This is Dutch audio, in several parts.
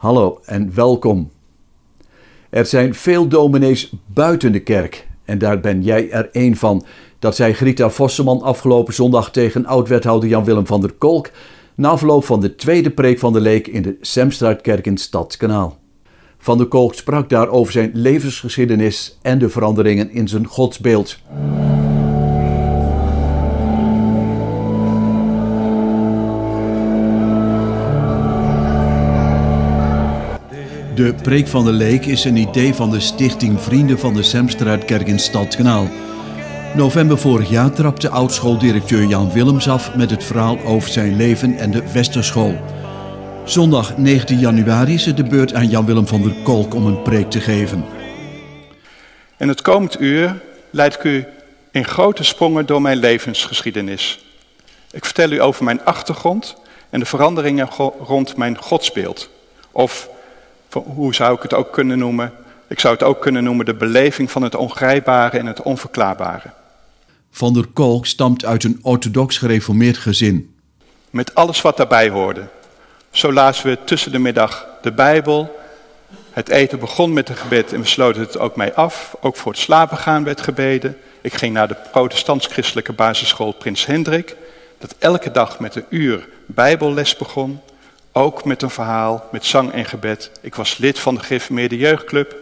Hallo en welkom. Er zijn veel dominees buiten de kerk en daar ben jij er één van. Dat zei Grita Vosseman afgelopen zondag tegen oud-wethouder Jan-Willem van der Kolk na afloop van de tweede preek van de leek in de Semstraatkerk in Stadskanaal. Van der Kolk sprak daar over zijn levensgeschiedenis en de veranderingen in zijn godsbeeld. De preek van de leek is een idee van de stichting Vrienden van de Semstraatkerk in Stadskanaal. November vorig jaar trapte oud-schooldirecteur Jan Willems af met het verhaal over zijn leven en de Westerschool. Zondag 19 januari is het de beurt aan Jan-Willem van der Kolk om een preek te geven. In het komend uur leid ik u in grote sprongen door mijn levensgeschiedenis. Ik vertel u over mijn achtergrond en de veranderingen rond mijn godsbeeld. Of hoe zou ik het ook kunnen noemen? Ik zou het ook kunnen noemen de beleving van het ongrijpbare en het onverklaarbare. Van der Kolk stamt uit een orthodox gereformeerd gezin. Met alles wat daarbij hoorde. Zo lazen we tussen de middag de Bijbel. Het eten begon met een gebed en we sloten het ook mee af. Ook voor het slapen gaan werd gebeden. Ik ging naar de protestants-christelijke basisschool Prins Hendrik. Dat elke dag met een uur Bijbelles begon. Ook met een verhaal, met zang en gebed. Ik was lid van de gereformeerde jeugdclub.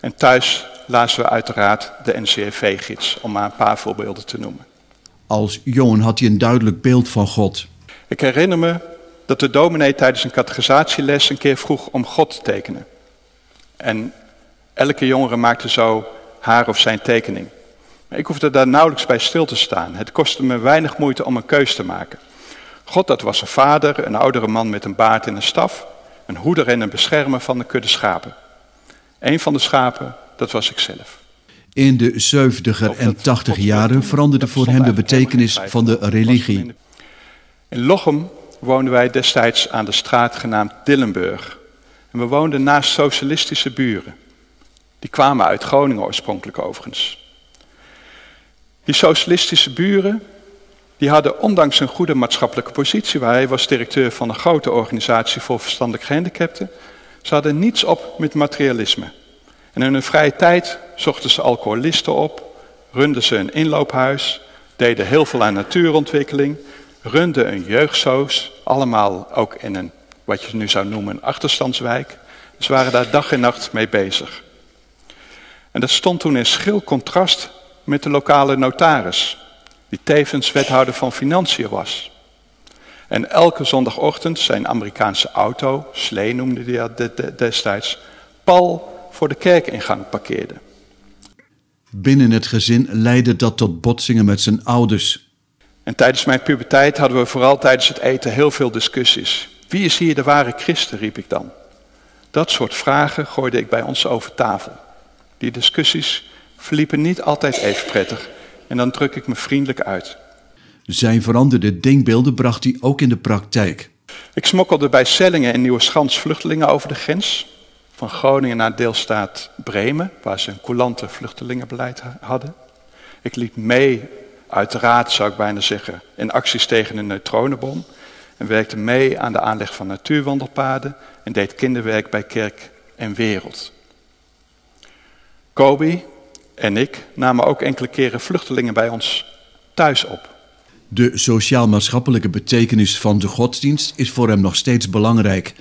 En thuis lazen we uiteraard de NCFV-gids, om maar een paar voorbeelden te noemen. Als jongen had hij een duidelijk beeld van God. Ik herinner me dat de dominee tijdens een categorisatieles een keer vroeg om God te tekenen. En elke jongere maakte zo haar of zijn tekening. Maar ik hoefde daar nauwelijks bij stil te staan. Het kostte me weinig moeite om een keus te maken. God, dat was een vader, een oudere man met een baard en een staf, een hoeder en een beschermer van de kudde schapen. Een van de schapen, dat was ikzelf. In de 70er en 80 jaren veranderde voor hem de betekenis van de religie. In Lochem woonden wij destijds aan de straat genaamd Dillenburg. En we woonden naast socialistische buren. Die kwamen uit Groningen oorspronkelijk overigens. Die socialistische buren, die hadden ondanks een goede maatschappelijke positie, waar hij was directeur van een grote organisatie voor verstandelijk gehandicapten, ze hadden niets op met materialisme. En in hun vrije tijd zochten ze alcoholisten op, runden ze een inloophuis, deden heel veel aan natuurontwikkeling, runden een jeugdsoos, allemaal ook in een, wat je nu zou noemen, een achterstandswijk. Ze waren daar dag en nacht mee bezig. En dat stond toen in schil contrast met de lokale notaris, die tevens wethouder van Financiën was. En elke zondagochtend zijn Amerikaanse auto, slee noemde hij dat destijds, pal voor de kerkingang parkeerde. Binnen het gezin leidde dat tot botsingen met zijn ouders. En tijdens mijn puberteit hadden we vooral tijdens het eten heel veel discussies. Wie is hier de ware christen, riep ik dan. Dat soort vragen gooide ik bij ons over tafel. Die discussies verliepen niet altijd even prettig en dan druk ik me vriendelijk uit. Zijn veranderde denkbeelden bracht hij ook in de praktijk. Ik smokkelde bij Sellingen en Nieuweschans vluchtelingen over de grens. Van Groningen naar deelstaat Bremen, waar ze een coulante vluchtelingenbeleid hadden. Ik liep mee, uiteraard zou ik bijna zeggen, in acties tegen een neutronenbom. En werkte mee aan de aanleg van natuurwandelpaden en deed kinderwerk bij kerk en wereld. Kobi en ik namen ook enkele keren vluchtelingen bij ons thuis op. De sociaal-maatschappelijke betekenis van de godsdienst is voor hem nog steeds belangrijk.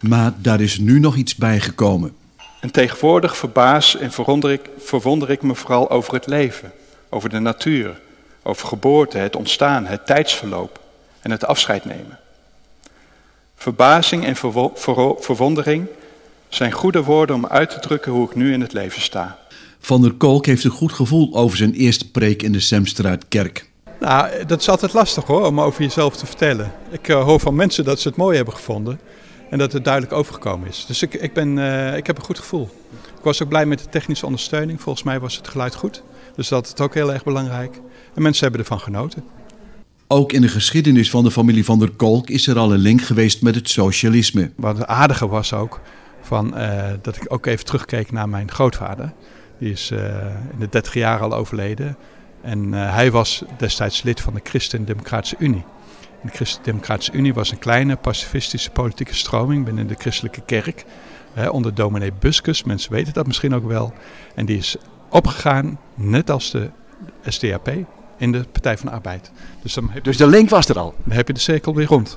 Maar daar is nu nog iets bijgekomen. En tegenwoordig verbaas en verwonder ik, verwonder ik me vooral over het leven, over de natuur, over geboorte, het ontstaan, het tijdsverloop en het afscheid nemen. Verbazing en verwondering zijn goede woorden om uit te drukken hoe ik nu in het leven sta. Van der Kolk heeft een goed gevoel over zijn eerste preek in de Semstraatkerk. Nou, dat is altijd lastig hoor, om over jezelf te vertellen. Ik uh, hoor van mensen dat ze het mooi hebben gevonden en dat het duidelijk overgekomen is. Dus ik, ik, ben, uh, ik heb een goed gevoel. Ik was ook blij met de technische ondersteuning. Volgens mij was het geluid goed. Dus dat is ook heel erg belangrijk. En mensen hebben ervan genoten. Ook in de geschiedenis van de familie van der Kolk is er al een link geweest met het socialisme. Wat aardige was ook, van, uh, dat ik ook even terugkeek naar mijn grootvader. Die is uh, in de 30 jaar al overleden. En uh, hij was destijds lid van de Christen-Democratische Unie. De Christelijke Democratische Unie was een kleine pacifistische politieke stroming binnen de christelijke kerk. Hè, onder dominee Buscus, mensen weten dat misschien ook wel. En die is opgegaan, net als de SDAP, in de Partij van de Arbeid. Dus, dan heb je, dus de link was er al? Dan heb je de cirkel weer rond.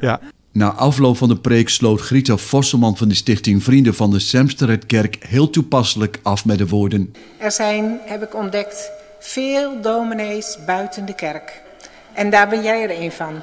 Ja. Na afloop van de preek sloot Grita Vosselman van de stichting Vrienden van de Semsteredkerk heel toepasselijk af met de woorden. Er zijn, heb ik ontdekt, veel dominees buiten de kerk. En daar ben jij er een van.